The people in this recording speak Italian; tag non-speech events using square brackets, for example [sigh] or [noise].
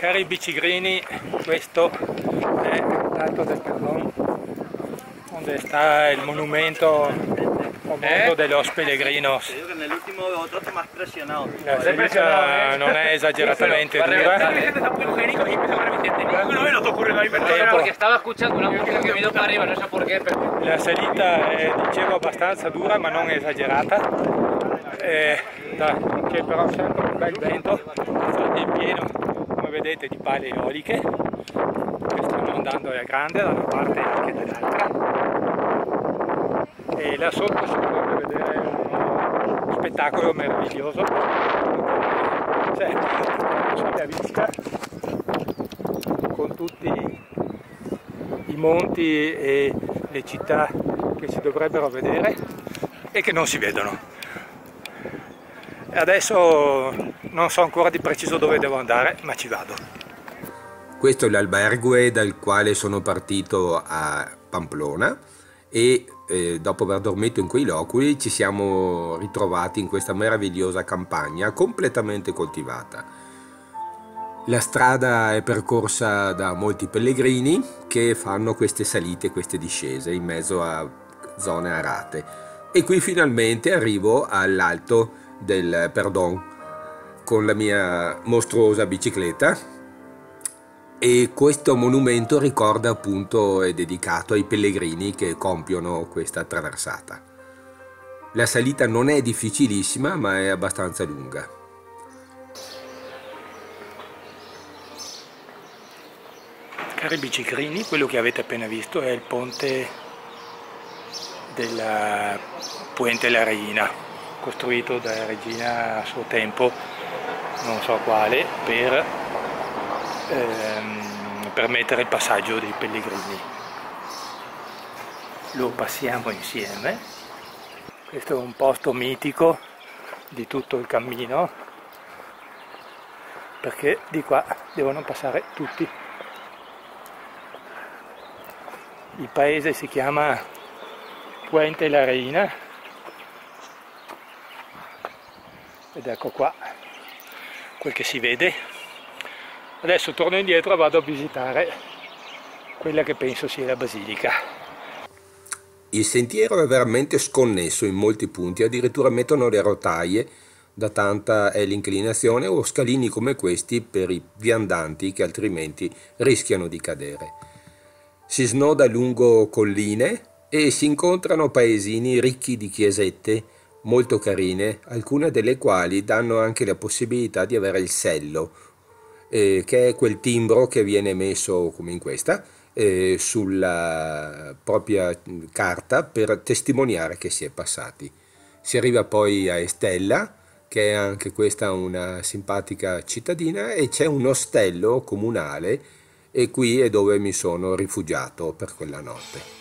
Cari bicigrini, questo è l'Alto del Perdón, dove sta il monumento famoso de los Pellegrinos. La salita non è esageratamente dura. La salita è, dicevo, abbastanza dura ma non esagerata, eh, da- che però sento un bel vento, infatti è pieno, vedete, di pale eoliche, che stanno andando alla grande da una parte e anche dall'altra. E là sotto si potrebbe vedere uno spettacolo meraviglioso, [laughs] c'è sulla vista con tutti i monti e le città che si dovrebbero vedere e che non si vedono. E adesso non so ancora di preciso dove devo andare, ma ci vado. Questo è l'albergue dal quale sono partito a Pamplona e eh, dopo aver dormito in quei loculi ci siamo ritrovati in questa meravigliosa campagna completamente coltivata. La strada è percorsa da molti pellegrini che fanno queste salite, queste discese in mezzo a zone arate. E qui finalmente arrivo all'alto del Perdon con la mia mostruosa bicicletta e questo monumento ricorda appunto è dedicato ai pellegrini che compiono questa traversata. La salita non è difficilissima ma è abbastanza lunga. Cari bicicrini, quello che avete appena visto è il ponte della Puente la Reina, costruito da Regina a suo tempo, non so quale, per ehm, permettere il passaggio dei pellegrini. Lo passiamo insieme. Questo è un posto mitico di tutto il cammino, perché di qua devono passare tutti il paese si chiama Puente la Reina ed ecco qua quel che si vede adesso torno indietro e vado a visitare quella che penso sia la basilica Il sentiero è veramente sconnesso in molti punti, addirittura mettono le rotaie da tanta è l'inclinazione o scalini come questi per i viandanti che altrimenti rischiano di cadere. Si snoda lungo colline e si incontrano paesini ricchi di chiesette molto carine, alcune delle quali danno anche la possibilità di avere il sello, eh, che è quel timbro che viene messo come in questa eh, sulla propria carta per testimoniare che si è passati. Si arriva poi a Estella, che è anche questa una simpatica cittadina, e c'è un ostello comunale e qui è dove mi sono rifugiato per quella notte.